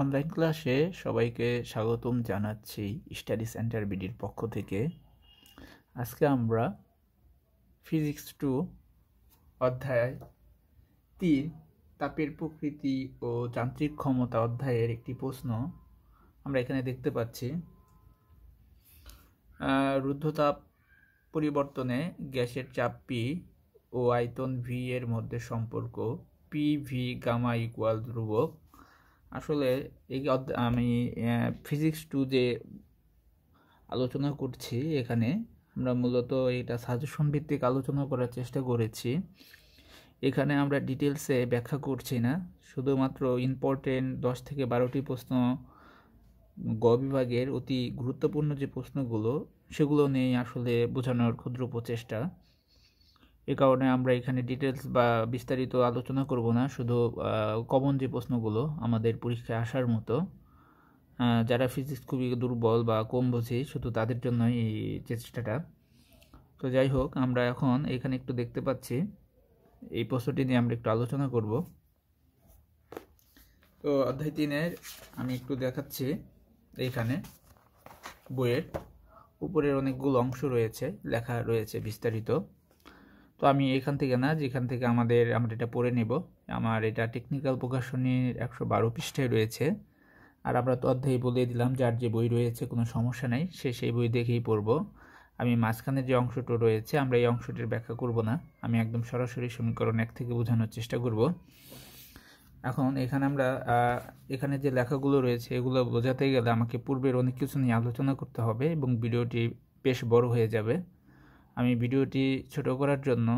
Online ক্লাসে সবাইকে স্বাগতম জানাচ্ছি স্টাডি সেন্টার বিডির পক্ষ থেকে। আজকে আমরা ফিজিক্স টু অধ্যায় তিন, তাপের প্রকৃতি ও যান্ত্রিক ক্ষমতা অধ্যায়ের একটি প্রশ্ন আমরা এখানে দেখতে পাচ্ছি। রুদ্ধতাপ পরিবর্তনে গ্যাসের চাপ পি ও আয়তন ভি এর মধ্যে সম্পর্ক পি ভি গামা ইকুয়াল ধ্রুবক আসলে এই আমি ফিজিক্স টু যে আলোচনা করছি এখানে, আমরা মূলত এটা সাজেশন ভিত্তিক আলোচনা করার চেষ্টা করেছি। এখানে আমরা ডিটেলসে ব্যাখ্যা করছি না, শুধুমাত্র ইম্পর্টেন্ট দশ থেকে বারোটি প্রশ্ন গ বিভাগের অতি গুরুত্বপূর্ণ যে প্রশ্নগুলো, সেগুলো নিয়েই আসলে বোঝানোর ক্ষুদ্র প্রচেষ্টা। এ কারণে আমরা এখানে ডিটেলস বা বিস্তারিত আলোচনা করব না, শুধু কমন যে প্রশ্নগুলো আমাদের পরীক্ষায় আসার মতো যারা ফিজিক্স খুবই দুর্বল বা কম বোঝে, শুধু তাদের জন্য এই চেষ্টাটা। তো যাই হোক, আমরা এখন এখানে একটু দেখতে পাচ্ছি, এই প্রশ্নটি নিয়ে আমরা একটু আলোচনা করব। তো অধ্যায় তিনের আমি একটু দেখাচ্ছি এইখানে বইয়ের উপরের অনেকগুলো অংশ রয়েছে, লেখা রয়েছে বিস্তারিত। তো আমি এখান থেকে না, যেখান থেকে আমাদের, আমরা এটা পড়ে নেব, আমার এটা টেকনিক্যাল প্রকাশনীর একশো বারো পৃষ্ঠায় রয়েছে। আর আমরা তো অধ্যায় বলে দিলাম, যার যে বই রয়েছে, কোনো সমস্যা নেই, সে সেই বই দেখেই পড়ব। আমি মাঝখানে যে অংশটা রয়েছে, আমরা এই অংশটির ব্যাখ্যা করব না, আমি একদম সরাসরি সমীকরণ এক থেকে বোঝানোর চেষ্টা করব। এখন এখানে আমরা এখানে যে লেখাগুলো রয়েছে, এগুলো বোঝাতে গেলে আমাকে পূর্বের অনেক কিছু নিয়ে আলোচনা করতে হবে এবং ভিডিওটি বেশ বড় হয়ে যাবে। আমি ভিডিওটি ছোট করার জন্য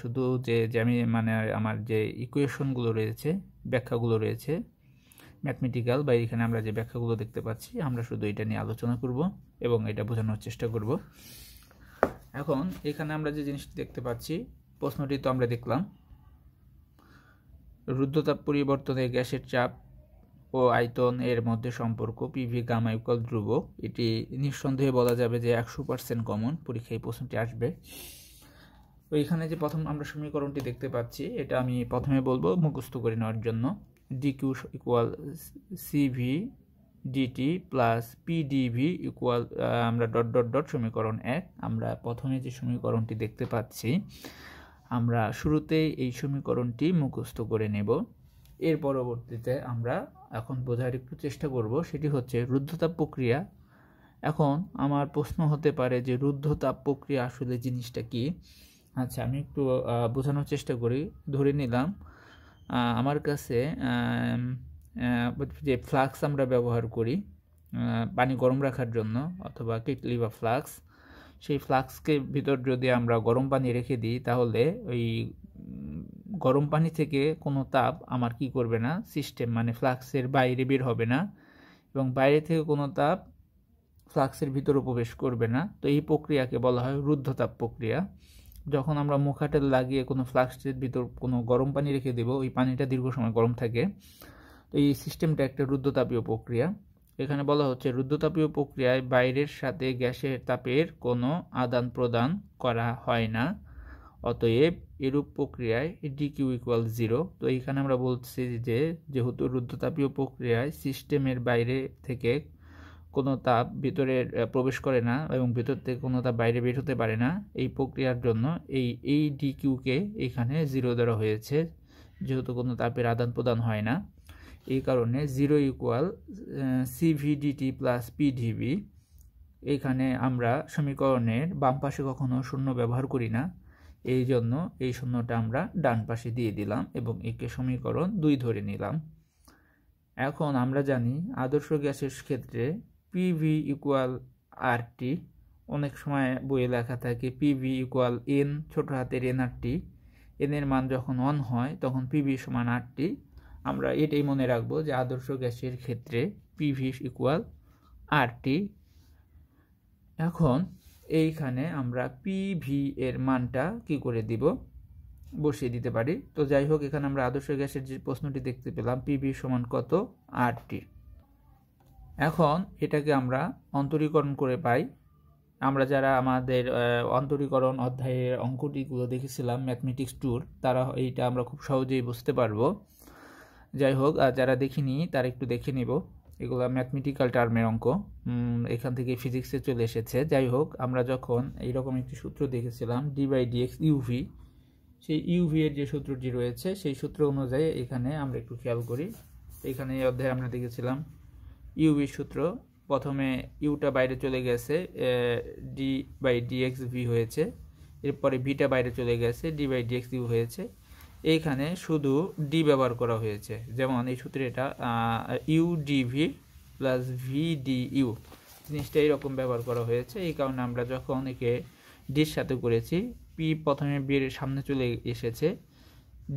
শুধু যে যে আমি মানে আমার যে ইকুয়েশনগুলো রয়েছে, ব্যাখ্যাগুলো রয়েছে ম্যাথমেটিক্যাল বা এখানে আমরা যে ব্যাখ্যাগুলো দেখতে পাচ্ছি, আমরা শুধু এটা নিয়ে আলোচনা করব এবং এটা বোঝানোর চেষ্টা করব। এখন এখানে আমরা যে জিনিসটি দেখতে পাচ্ছি, প্রশ্নটি তো আমরা দেখলাম। রুদ্ধতাপ পরিবর্তনে গ্যাসের চাপ ও আয়তন এর মধ্যে সম্পর্ক পিভি গামা ইকুয়াল ধ্রুবক এটি নিঃসন্দেহে বলা যাবে যে একশো পার্সেন্ট কমন পরীক্ষায় প্রশ্নটি আসবে। তো এখানে যে প্রথম আমরা সমীকরণটি দেখতে পাচ্ছি, এটা আমি প্রথমে বলব মুখস্থ করে নেওয়ার জন্য। DQ equal CV DT plus PDV equal আমরা ডট ডট ডট সমীকরণ এক। আমরা প্রথমে যে সমীকরণটি দেখতে পাচ্ছি, আমরা শুরুতেই এই সমীকরণটি মুখস্থ করে নেব। এর পরবর্তীতে আমরা এখন বোঝার একটু চেষ্টা করব, সেটি হচ্ছে রুদ্ধতাপ প্রক্রিয়া। এখন আমার প্রশ্ন হতে পারে যে রুদ্ধতাপ প্রক্রিয়া আসলে জিনিসটা কি? আচ্ছা আমি একটু বোঝানোর চেষ্টা করি, ধরে নিলাম আমার কাছে যে ফ্লাক্স আমরা ব্যবহার করি পানি গরম রাখার জন্য অথবা কেটলি বা ফ্লাক্স, সেই ফ্লাক্সকে ভিতর যদি আমরা গরম পানি রেখে দিই, তাহলে ওই গরম পানি থেকে কোনো তাপ আমার কি করবে না? সিস্টেম মানে ফ্লাক্সের বাইরে বের হবে না এবং বাইরে থেকে কোনো তাপ ফ্লাক্সের ভিতরে প্রবেশ করবে না। তো এই প্রক্রিয়াকে বলা হয় রুদ্ধতাপ প্রক্রিয়া। যখন আমরা মুখাটে লাগিয়ে কোনো ফ্লাক্সের ভিতর কোনো গরম পানি রেখে দেব, ওই পানিটা দীর্ঘ সময় গরম থাকে। তো এই সিস্টেমটা একটা রুদ্ধতাপীয় প্রক্রিয়া। এখানে বলা হচ্ছে রুদ্ধতাপীয় প্রক্রিয়ায় বাইরের সাথে গ্যাসের তাপের কোনো আদান প্রদান করা হয় না। অতএব এরূপ প্রক্রিয়ায় ডি কিউ ইকুয়াল জিরো তো এইখানে আমরা বলছি যে, যেহেতু রুদ্ধতাপীয় প্রক্রিয়ায় সিস্টেমের বাইরে থেকে কোনো তাপ ভিতরে প্রবেশ করে না এবং ভিতর থেকে কোনো তাপ বাইরে বের হতে পারে না, এই প্রক্রিয়ার জন্য এই এই ডি কিউকে এখানে জিরো দেওয়া হয়েছে, যেহেতু কোনো তাপের আদান প্রদান হয় না। এই কারণে zero equal CVDT plus PDV এইখানে আমরা সমীকরণের বাম পাশে কখনো শূন্য ব্যবহার করি না। এই জন্য এই শূন্যটা আমরা ডান পাশে দিয়ে দিলাম এবং একে সমীকরণ দুই ধরে নিলাম। এখন আমরা জানি আদর্শ গ্যাসের ক্ষেত্রে পিভি ইকুয়াল আর টি অনেক সময় বইয়ে লেখা থাকে পিভি ইকুয়াল এন ছোট হাতের এন আর টি এনের মান যখন অন হয় তখন পিভি সমান আর টি আমরা এটাই মনে রাখব যে আদর্শ গ্যাসের ক্ষেত্রে পিভি ইকুয়াল আর টি এখন এইখানে আমরা পি ভি এর মানটা কি করে দিব? বসিয়ে দিতে পারি। তো যাই হোক, এখানে আমরা আদর্শ গ্যাসের যে প্রশ্নটি দেখতে পেলাম পিভি সমান কত? আর টি এখন এটাকে আমরা অন্তরীকরণ করে পাই। আমরা যারা আমাদের অন্তরীকরণ অধ্যায়ের অঙ্কটিগুলো দেখেছিলাম ম্যাথমেটিক্স ট্যুর তারা এইটা আমরা খুব সহজেই বুঝতে পারব। যাই হোক যারা দেখিনি, তারা একটু দেখে নিব। এগুলো ম্যাথমেটিক্যাল টার্মের অঙ্ক। এখান থেকে ফিজিক্সে চলে এসেছে। যাই হোক, আমরা যখন এইরকম একটি সূত্র দেখেছিলাম d by d x u v সেই ইউভি এর যে সূত্রটি রয়েছে, সেই সূত্র অনুযায়ী এখানে আমরা একটু খেয়াল করি। এখানে এই অধ্যায়ে আমরা দেখেছিলাম ইউভি সূত্র। প্রথমে ইউটা বাইরে চলে গেছে ডি বাই ডিএক্স ভি হয়েছে। এরপরে ভিটা বাইরে চলে গেছে ডি বাই ডিএক্স ইউ হয়েছে। এইখানে শুধু ডি ব্যবহার করা হয়েছে। যেমন এই সূত্রে এটা U DV plus V D U জিনিসটা এইরকম ব্যবহার করা হয়েছে। এই কারণে আমরা যখন একে ডির সাথে করেছি পি প্রথমে বির সামনে চলে এসেছে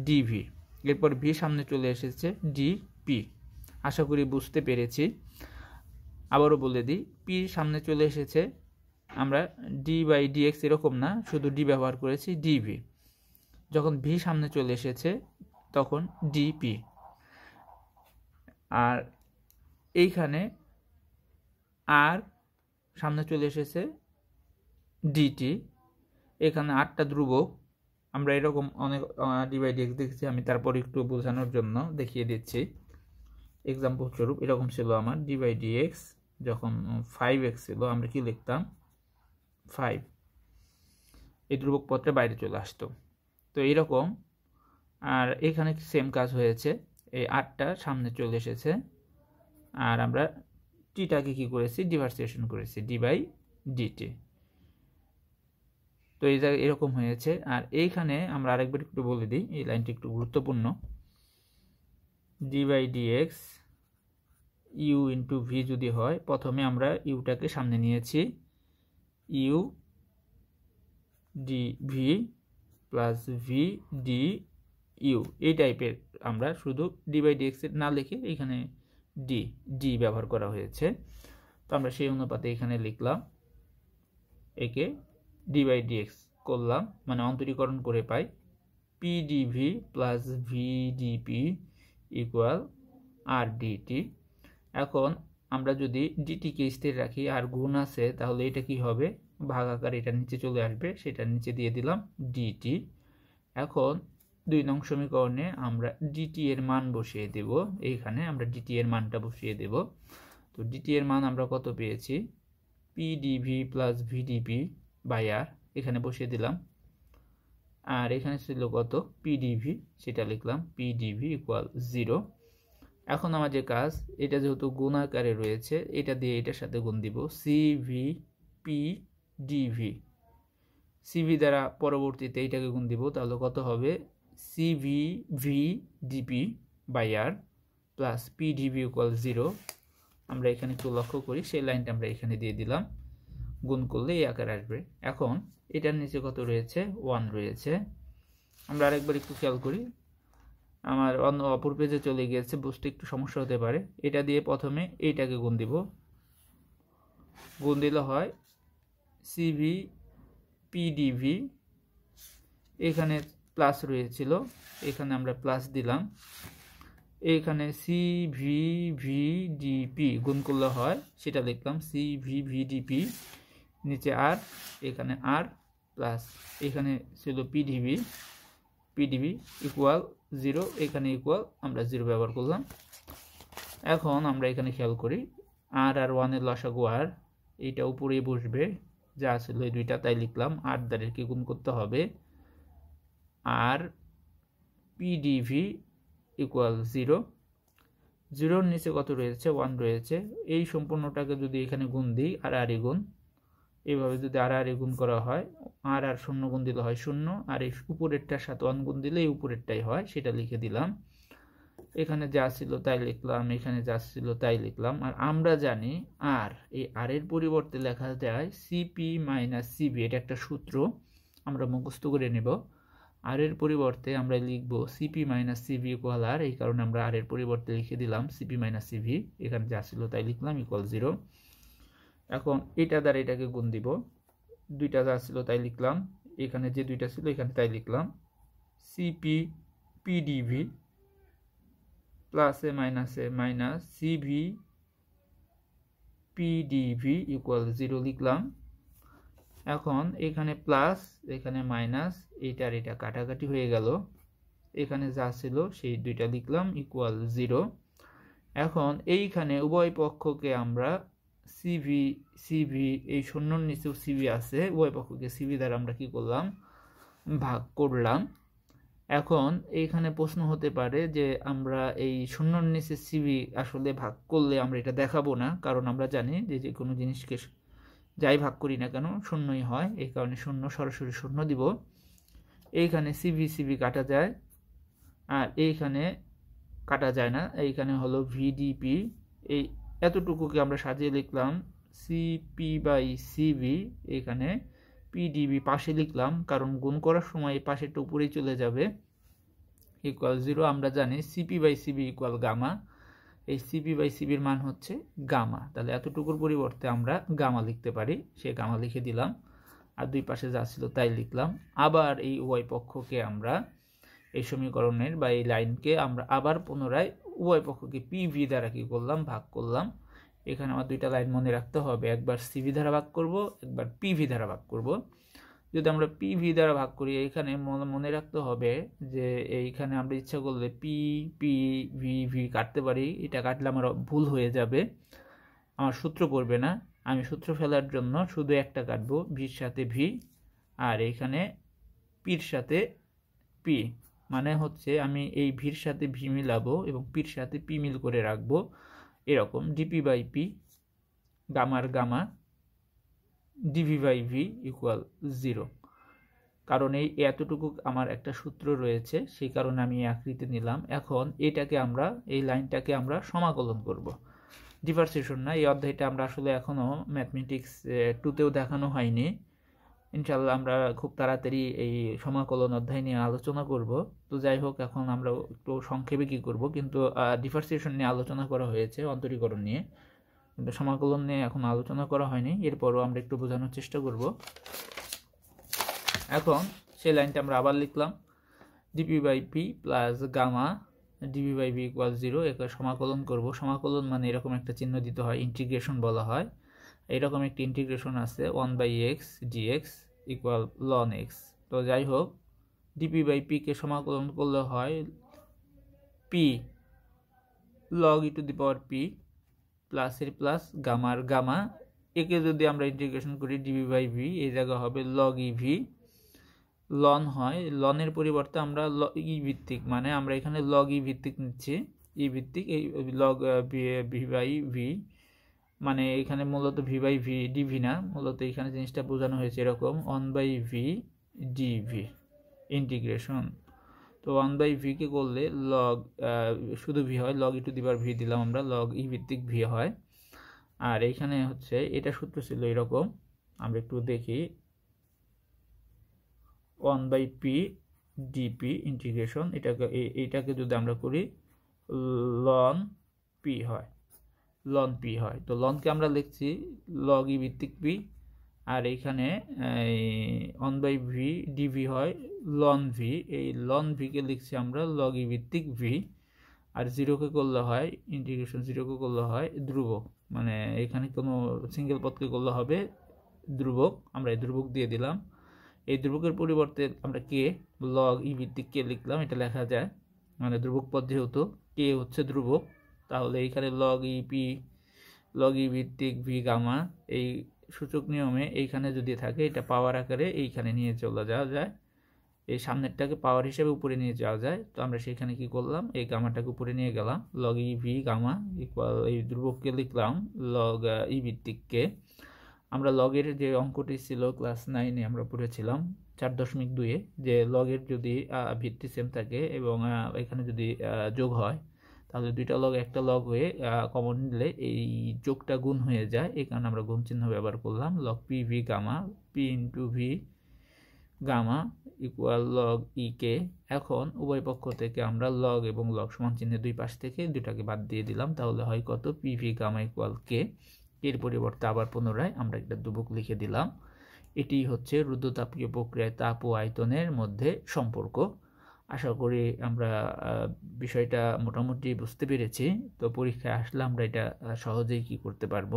ডিভি এরপর ভি সামনে চলে এসেছে ডি পি আশা করি বুঝতে পেরেছি। আবারও বলে দিই পি সামনে চলে এসেছে, আমরা ডি বাই ডিএক্স এরকম না, শুধু ডি ব্যবহার করেছি ডিভি যখন ভি সামনে চলে এসেছে, তখন ডিপি। আর এইখানে আর সামনে চলে এসেছে ডিটি। এখানে আটটা ধ্রুবক। আমরা এরকম অনেক ডিভাইড এক্স দেখেছি। আমি তারপর একটু বোঝানোর জন্য দেখিয়ে দিচ্ছি। এক্সাম্পল স্বরূপ, এরকম ছিল আমার। ডিভাইড এক্স যখন ফাইভ এক্স ছিল, আমরা কি লিখতাম? ফাইভ এই ধ্রুবক পত্রে বাইরে চলে আসতো। তো এইরকম আর এখানে সেম কাজ হয়েছে। এই আটটা সামনে চলে এসেছে। আর আমরা টিটাকে কি করেছি? ডিভার্সিয়েশন করেছি। ডি বাই ডিটি তো এই জায়গায় এরকম হয়েছে। আর এইখানে আমরা আরেকবার একটু বলে দিই, এই লাইনটি একটু গুরুত্বপূর্ণ। D by DX U into V যদি হয়, প্রথমে আমরা ইউটাকে সামনে নিয়েছি। U D V plus V D U এই টাইপের আমরা শুধু ডি বাই ডিএক্স না লিখে এখানে ডি ডি ব্যবহার করা হয়েছে। তো আমরা সেই অনুপাতে এখানে লিখলাম, একে ডি বাই ডিএক্স করলাম মানে অন্তরীকরণ করে পাই PDV plus VDP equal R DT এখন আমরা যদি ডিটিকে স্থির রাখি আর গুণ আছে, তাহলে এটা কি হবে? ভাগাকার এটা নিচে চলে আসবে, সেটা নিচে দিয়ে দিলাম ডিটি এখন দুই নং সমীকরণে আমরা ডিটি এর মান বসিয়ে দেব, এইখানে আমরা ডিটি এর মানটা বসিয়ে দেব। তো ডিটি এর মান আমরা কত পেয়েছি? PDV plus VDP by R এখানে বসিয়ে দিলাম। আর এখানে ছিল কত? পিডিভি সেটা লিখলাম পিডিভি ইকুয়াল জিরো এখন আমার যে কাজ, এটা যেহেতু গুণ আকারে রয়েছে, এটা দিয়ে এটার সাথে গুণ দিব সিভি পি ডিভি সিভি দ্বারা পরবর্তীতে এইটাকে গুণ দিব, তাহলে কত হবে? CV V DP by R plus P DV equal zero আমরা এখানে একটু লক্ষ্য করি, সেই লাইনটা আমরা এখানে দিয়ে দিলাম। গুণ করলে এই আকার আসবে। এখন এটার নিচে কত রয়েছে? ওয়ান রয়েছে। আমরা আরেকবার একটু খেয়াল করি। আমার অন্য অপর পেজে চলে গিয়েছে, বুঝতে একটু সমস্যা হতে পারে। এটা দিয়ে প্রথমে এইটাকে গুণ দিব। গুণ দিলে হয় সিভি পিডিভি এখানে প্লাস রয়েছিল, এখানে আমরা প্লাস দিলাম। এখানে সি ভি ভি ডিপি গুণ করলে হয়, সেটা লিখলাম সি ভি ভি ডিপি নিচে আর এখানে আর প্লাস এখানে ছিল পিডিভি পিডিবি ইকুয়াল জিরো এখানে ইকুয়াল আমরা জিরো ব্যবহার করলাম। এখন আমরা এখানে খেয়াল করি আর আর ওয়ানের লসাগু আর এইটা উপরেই বসবে। যা আসলে দুইটা তাই লিখলাম আর দ্বারেরকে গুণ করতে হবে? আর পিডিভি ইকুয়াল জিরো জিরোর নিচে কত রয়েছে? ওয়ান রয়েছে। এই সম্পূর্ণটাকে যদি এখানে গুণ দিই আর আর গুণ এইভাবে যদি আর আর গুণ করা হয় আর আর শূন্য গুণ দিলে হয় শূন্য, আর এই উপরেরটার সাথে ওয়ান গুণ দিলে এই উপরেরটাই হয়, সেটা লিখে দিলাম। এখানে যা ছিল তাই লিখলাম, এখানে যা ছিল তাই লিখলাম। আর আমরা জানি আর এই আর এর পরিবর্তে লেখা যায় সিপি মাইনাস সিবি এটা একটা সূত্র। আমরা মুখস্থ করে নেব। আর এর পরিবর্তে আমরা লিখব CP minus CV equal R এই কারণে আমরা আর এর পরিবর্তে লিখে দিলাম সিপি মাইনাস সিভি এখানে যা ছিল তাই লিখলাম ইকুয়াল জিরো এখন এটা দ্বারা এটাকে গুণ দিব। দুইটা যা ছিল তাই লিখলাম। এখানে যে দুইটা ছিল এখানে তাই লিখলাম। সিপি পিডিভি প্লাসে মাইনাসে minus CV PDV equal zero লিখলাম। এখন এখানে প্লাস এখানে মাইনাস এইটার এটা কাটাকাটি হয়ে গেল। এখানে যা ছিল সেই দুইটা লিখলাম ইকুয়াল জিরো এখন এইখানে উভয় পক্ষকে আমরা সিভি সিভি এই শূন্যর নিচেও সিভি আছে, উভয় পক্ষকে সিভি দ্বারা আমরা কি করলাম? ভাগ করলাম। এখন এইখানে প্রশ্ন হতে পারে যে আমরা এই শূন্যর নিচে সিভি আসলে ভাগ করলে আমরা এটা দেখাবো না, কারণ আমরা জানি যে যে কোনো জিনিসকে যাই ভাগ করি না কেন শূন্যই হয়, এই কারণে শূন্য, সরাসরি শূন্য দিব। এইখানে সিভি সিভি কাটা যায়, আর এইখানে কাটা যায় না, এইখানে হলো ভিডিপি এই এতটুকুকে আমরা সাজিয়ে লিখলাম সিপি বাই সিবি এখানে পিডিবি পাশে লিখলাম, কারণ গুণ করার সময় এই পাশেরটা উপরেই চলে যাবে। ইকুয়াল জিরো আমরা জানি CP by CB equal gamma এই সিপি বাই সিবির মান হচ্ছে গামা তাহলে এতটুকুর পরিবর্তে আমরা গামা লিখতে পারি। সে গামা লিখে দিলাম, আর দুই পাশে যা ছিল তাই লিখলাম। আবার এই উভয় পক্ষকে আমরা এই সমীকরণের বা এই লাইনকে আমরা আবার পুনরায় উভয় পক্ষকে পিভি দ্বারা কি করলাম? ভাগ করলাম। এখানে আমার দুইটা লাইন মনে রাখতে হবে। একবার সিভি দ্বারা ভাগ করব, একবার পিভি দ্বারা ভাগ করব। যদি আমরা পিভি দ্বারা ভাগ করি, এখানে মনে রাখতে হবে যে এইখানে আমরা ইচ্ছা করলে পি পি ভি ভি কাটতে পারি। এটা কাটলে আমার ভুল হয়ে যাবে। আমার সূত্র পড়বে না। আমি সূত্র ফেলার জন্য শুধু একটা কাটবো ভির সাথে ভি আর এইখানে পির সাথে পি মানে হচ্ছে আমি এই ভির সাথে ভি মিলাবো এবং পির সাথে পি মিল করে রাখব। এরকম DP by P গামার gamma DV by V equal zero কারণ এই এতটুকু আমার একটা সূত্র রয়েছে, সেই কারণে আমি আকৃতি নিলাম। এখন এটাকে আমরা, এই লাইনটাকে আমরা সমাকলন করব। ডিভার্সেশন না, এই অধ্যায়টা আমরা আসলে এখনও ম্যাথমেটিক্স টুতেও দেখানো হয়নি। ইনশাল্লাহ আমরা খুব তাড়াতাড়ি এই সমাকলন অধ্যায় নিয়ে আলোচনা করব। তো যাই হোক, এখন আমরা একটু সংক্ষেপে কী করব, কিন্তু ডিফারেন্সিয়েশন নিয়ে আলোচনা করা হয়েছে, অন্তরীকরণ নিয়ে। কিন্তু সমাকলন নিয়ে এখন আলোচনা করা হয়নি, এরপরও আমরা একটু বোঝানোর চেষ্টা করব। এখন সেই লাইনটা আমরা আবার লিখলাম। DP by P plus gamma DB by B equal zero একে সমাকলন করব। সমাকলন মানে এরকম একটা চিহ্ন দিতে হয় ইন্টিগ্রেশন বলা হয়। এইরকম একটি ইন্টিগ্রেশন আছে one by X DX equal ln X তো যাই হোক ডিপি বাই পিকে সমাকলন করলে হয় P log E to the power P প্লাসের প্লাস গামার গামা একে যদি আমরা ইন্টিগ্রেশন করি ডিবি বাই ভি এই জায়গা হবে লগ ই ভি লন হয় লনের পরিবর্তে আমরা ই ভিত্তিক মানে আমরা এখানে লগ ই ভিত্তিক নিচ্ছি। ই ভিত্তিক, এই লগ ভি বাই ভি মানে এখানে মূলত ভি বাই ভি ডিভি না, মূলত এখানে জিনিসটা বোঝানো হয়েছে এরকম one by v dv integration তো ওয়ান বাই ভিকে করলে লগ শুধু ভি হয় লগ ই দিবার ভি দিলাম আমরা লগ ই ভিত্তিক ভি হয়। আর এইখানে হচ্ছে, এটা সূত্র ছিল এরকম, আমরা একটু দেখি। One by p dp integration এটাকে এইটাকে যদি আমরা করি লন পি হয়। লন পি হয়। তো লনকে আমরা লিখছি লগ ই ভিত্তিক পি আর এইখানে ওয়ান বাই ভি ডিভি হয় লন ভি এই লন ভিকে লিখছি আমরা লগ ই ভিত্তিক ভি আর জিরোকে করলে হয় ইন্টিগ্রেশন জিরোকে করলে হয় ধ্রুবক। মানে এখানে কোনো সিঙ্গেল পদকে করলে হবে ধ্রুবক। আমরা এই ধ্রুবক দিয়ে দিলাম। এই ধ্রুবকের পরিবর্তে আমরা কে লগ ই ভিত্তিক কে লিখলাম। এটা লেখা যায়। মানে ধ্রুবক পদ যেহেতু কে হচ্ছে ধ্রুবক। তাহলে এইখানে log e P log e ভিত্তিক ভি গামা এই সূচক নিয়মে এইখানে যদি থাকে, এটা পাওয়ার আকারে এইখানে নিয়ে চলে যাওয়া যায়। এই সামনেরটাকে পাওয়ার হিসেবে উপরে নিয়ে যাওয়া যায়। তো আমরা সেখানে কি করলাম? এই গামাটাকে উপরে নিয়ে গেলাম। Log e V gamma equal এই ধ্রুবককে লিখলাম লগ ই ভিত্তিককে আমরা লগের যে অঙ্কটি ছিল ক্লাস নাইনে আমরা পড়েছিলাম, চার দশমিক দুয়ে যে লগের যদি ভিত্তি সেম থাকে এবং এখানে যদি যোগ হয় তাহলে দুইটা লগ একটা লগ হয়ে কমন নিলে এই যোগটা গুণ হয়ে যায়। এই কারণে আমরা গুণ চিহ্ন ব্যবহার করলাম। Log P V gamma P into V gamma equal log e K এখন উভয় পক্ষ থেকে আমরা লগ এবং লগ সমান চিহ্নের দুই পাশ থেকে দুটাকে বাদ দিয়ে দিলাম। তাহলে হয় কত? P V gamma equal K এর পরিবর্তে আবার পুনরায় আমরা একটা দুবুক লিখে দিলাম। এটি হচ্ছে রুদ্রতাপীয় প্রক্রিয়ায় তাপ ও আয়তনের মধ্যে সম্পর্ক। আশা করি আমরা বিষয়টা মোটামুটি বুঝতে পেরেছি। তো পরীক্ষায় আসলে আমরা এটা সহজেই কি করতে পারব।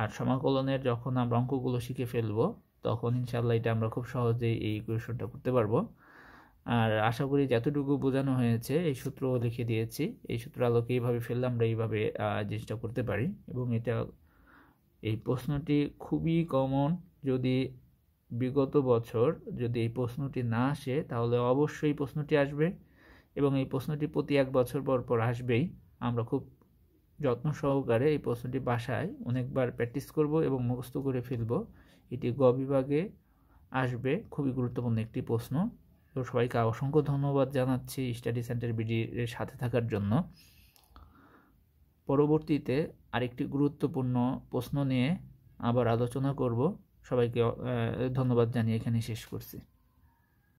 আর সমাকলনের যখন আমরা অঙ্কগুলো শিখে ফেলব, তখন ইনশাল্লাহ এটা আমরা খুব সহজেই এই ইকুয়েশনটা করতে পারব। আর আশা করি যতটুকু বোঝানো হয়েছে, এই সূত্রও লিখে দিয়েছি। এই সূত্র আলোকে এইভাবে ফেললে আমরা এইভাবে জিনিসটা করতে পারি। এবং এটা, এই প্রশ্নটি খুবই কমন যদি বিগত বছর যদি এই প্রশ্নটি না আসে, তাহলে অবশ্যই প্রশ্নটি আসবে এবং এই প্রশ্নটি প্রতি এক বছর পর পর আসবেই। আমরা খুব যত্ন সহকারে এই প্রশ্নটি বাসায় অনেকবার প্র্যাকটিস করব এবং মুখস্থ করে ফেলব। এটি গ বিভাগে আসবে, খুবই গুরুত্বপূর্ণ একটি প্রশ্ন। তো সবাইকে অসংখ্য ধন্যবাদ জানাচ্ছি স্টাডি সেন্টার বিডির সাথে থাকার জন্য। পরবর্তীতে আরেকটি গুরুত্বপূর্ণ প্রশ্ন নিয়ে আবার আলোচনা করব। সবাইকে ধন্যবাদ জানিয়ে এখানে শেষ করছি।